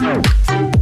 Oh.